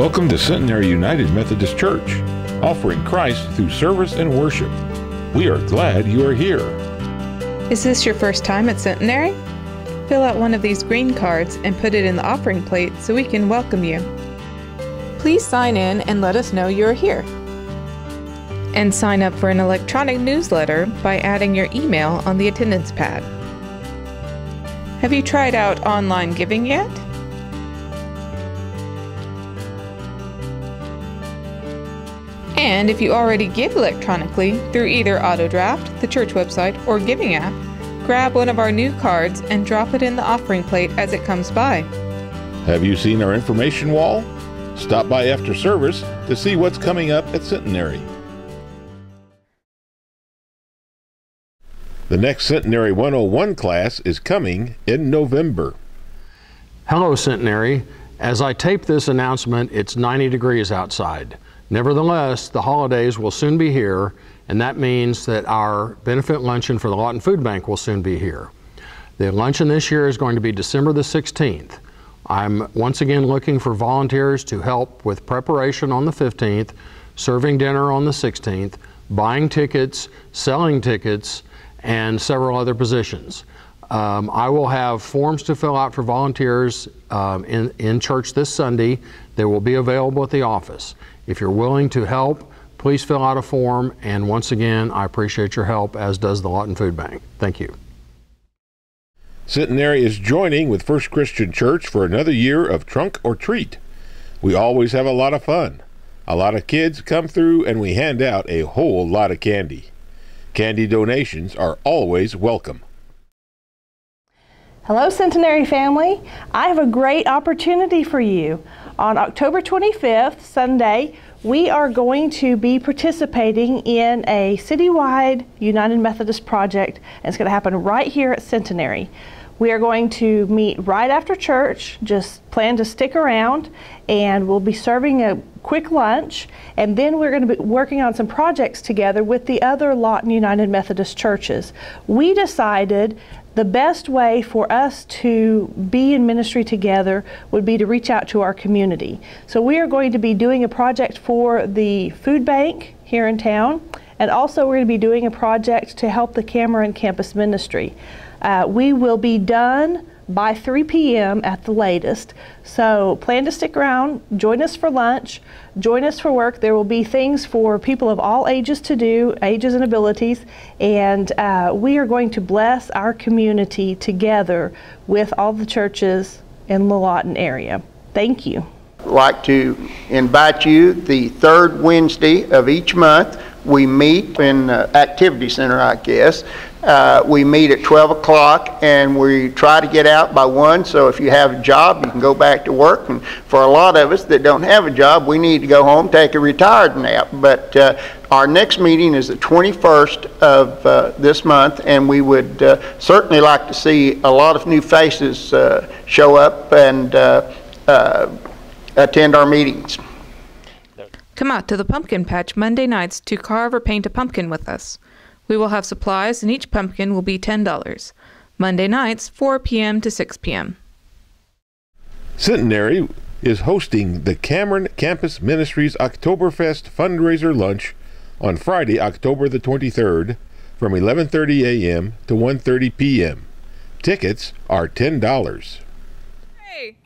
Welcome to Centenary United Methodist Church, offering Christ through service and worship. We are glad you are here. Is this your first time at Centenary? Fill out one of these green cards and put it in the offering plate so we can welcome you. Please sign in and let us know you're here. And sign up for an electronic newsletter by adding your email on the attendance pad. Have you tried out online giving yet? And if you already give electronically through either AutoDraft, the church website, or Giving app, grab one of our new cards and drop it in the offering plate as it comes by. Have you seen our information wall? Stop by after service to see what's coming up at Centenary. The next Centenary 101 class is coming in November. Hello, Centenary. As I tape this announcement, it's 90 degrees outside. Nevertheless, the holidays will soon be here, and that means that our benefit luncheon for the Lawton Food Bank will soon be here. The luncheon this year is going to be December the 16th. I'm once again looking for volunteers to help with preparation on the 15th, serving dinner on the 16th, buying tickets, selling tickets, and several other positions. Um, I will have forms to fill out for volunteers um, in, in church this Sunday. They will be available at the office. If you're willing to help, please fill out a form. And once again, I appreciate your help, as does the Lawton Food Bank. Thank you. Centenary is joining with First Christian Church for another year of Trunk or Treat. We always have a lot of fun. A lot of kids come through and we hand out a whole lot of candy. Candy donations are always welcome. Hello, Centenary family. I have a great opportunity for you. On October 25th, Sunday, we are going to be participating in a citywide United Methodist project, and it's going to happen right here at Centenary. We are going to meet right after church, just plan to stick around, and we'll be serving a quick lunch, and then we're going to be working on some projects together with the other Lawton United Methodist churches. We decided the best way for us to be in ministry together would be to reach out to our community. So we are going to be doing a project for the food bank here in town, and also we're going to be doing a project to help the Cameron Campus Ministry. Uh, we will be done by 3 p.m. at the latest. So plan to stick around, join us for lunch, join us for work. There will be things for people of all ages to do, ages and abilities, and uh, we are going to bless our community together with all the churches in the Lawton area. Thank you. I'd like to invite you the third Wednesday of each month. We meet in the Activity Center, I guess. Uh, we meet at 12 o'clock and we try to get out by 1. So if you have a job, you can go back to work. And for a lot of us that don't have a job, we need to go home, take a retired nap. But uh, our next meeting is the 21st of uh, this month, and we would uh, certainly like to see a lot of new faces uh, show up and uh, attend our meetings. Come out to the pumpkin patch Monday nights to carve or paint a pumpkin with us. We will have supplies, and each pumpkin will be $10. Monday nights, 4 p.m. to 6 p.m. Centenary is hosting the Cameron Campus Ministries Oktoberfest fundraiser lunch on Friday, October the 23rd from 11:30 a.m. to 1:30 p.m. Tickets are $10. Hey.